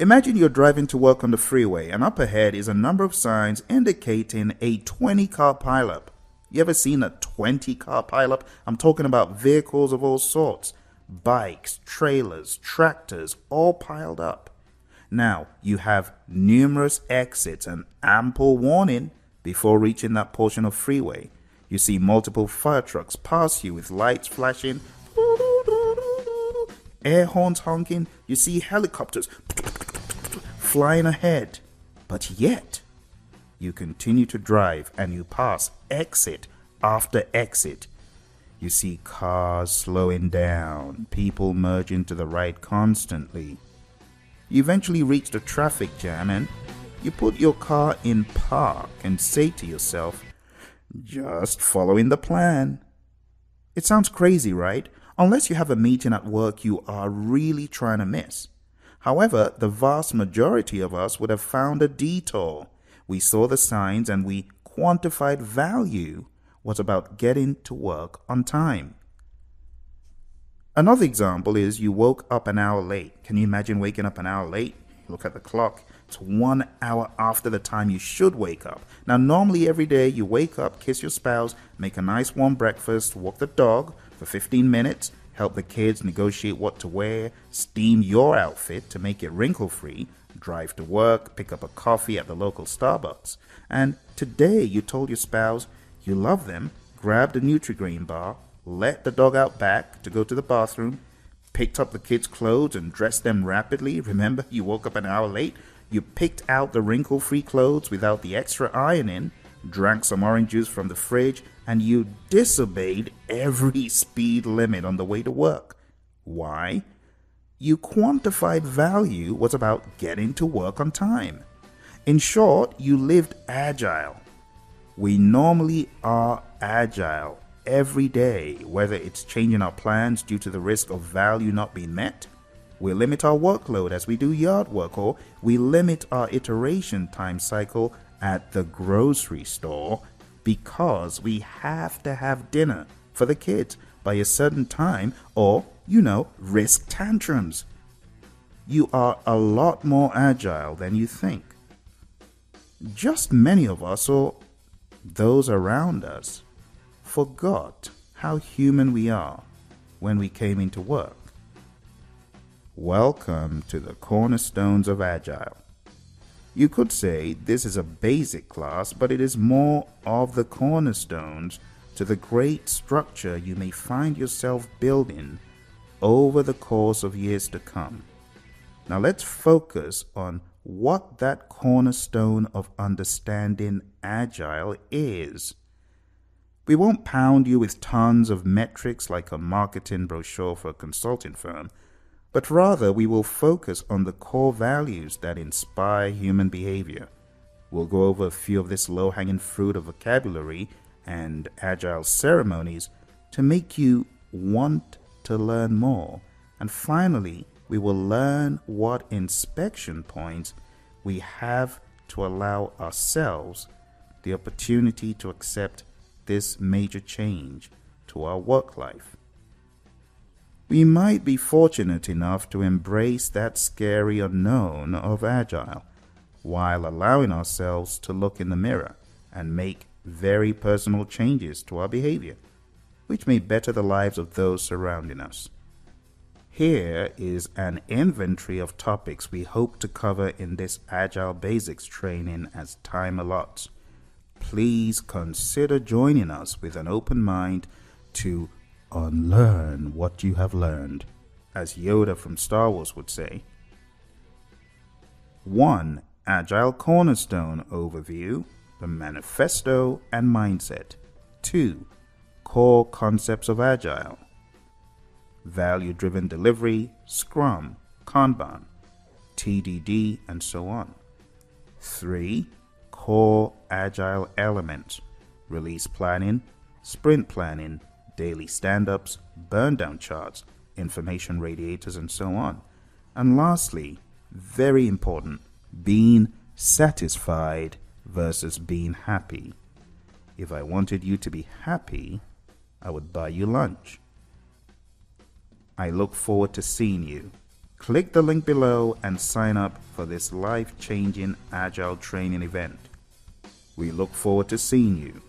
Imagine you're driving to work on the freeway, and up ahead is a number of signs indicating a 20 car pileup. You ever seen a 20 car pileup? I'm talking about vehicles of all sorts bikes, trailers, tractors, all piled up. Now, you have numerous exits and ample warning before reaching that portion of freeway. You see multiple fire trucks pass you with lights flashing, air horns honking. You see helicopters flying ahead. But yet, you continue to drive and you pass exit after exit. You see cars slowing down, people merging to the right constantly. You eventually reach the traffic jam and you put your car in park and say to yourself, just following the plan. It sounds crazy, right? Unless you have a meeting at work you are really trying to miss. However, the vast majority of us would have found a detour. We saw the signs and we quantified value was about getting to work on time. Another example is you woke up an hour late. Can you imagine waking up an hour late? Look at the clock. It's one hour after the time you should wake up. Now, normally every day you wake up, kiss your spouse, make a nice warm breakfast, walk the dog for 15 minutes, help the kids negotiate what to wear, steam your outfit to make it wrinkle free, drive to work, pick up a coffee at the local Starbucks. And today you told your spouse you love them, grabbed a Nutri-Grain bar, let the dog out back to go to the bathroom, picked up the kids' clothes and dressed them rapidly. Remember, you woke up an hour late. You picked out the wrinkle free clothes without the extra ironing, drank some orange juice from the fridge, and you disobeyed every speed limit on the way to work. Why? You quantified value was about getting to work on time. In short, you lived agile. We normally are agile every day, whether it's changing our plans due to the risk of value not being met, we limit our workload as we do yard work, or we limit our iteration time cycle at the grocery store because we have to have dinner for the kids by a certain time or, you know, risk tantrums. You are a lot more agile than you think. Just many of us, or those around us, forgot how human we are when we came into work. Welcome to the cornerstones of Agile. You could say this is a basic class, but it is more of the cornerstones to the great structure you may find yourself building over the course of years to come. Now let's focus on what that cornerstone of understanding agile is. We won't pound you with tons of metrics like a marketing brochure for a consulting firm but rather we will focus on the core values that inspire human behavior. We'll go over a few of this low hanging fruit of vocabulary and agile ceremonies to make you want to learn more. And finally, we will learn what inspection points we have to allow ourselves the opportunity to accept this major change to our work life we might be fortunate enough to embrace that scary unknown of agile while allowing ourselves to look in the mirror and make very personal changes to our behavior, which may better the lives of those surrounding us. Here is an inventory of topics we hope to cover in this Agile Basics training as time allots. Please consider joining us with an open mind to unlearn what you have learned, as Yoda from Star Wars would say. 1. Agile Cornerstone Overview, the Manifesto and Mindset. 2. Core Concepts of Agile. Value Driven Delivery, Scrum, Kanban, TDD, and so on. 3. Core Agile Elements, Release Planning, Sprint Planning, daily stand ups, burn down charts, information radiators, and so on. And lastly, very important, being satisfied versus being happy. If I wanted you to be happy, I would buy you lunch. I look forward to seeing you Click the link below and sign up for this life changing Agile training event. We look forward to seeing you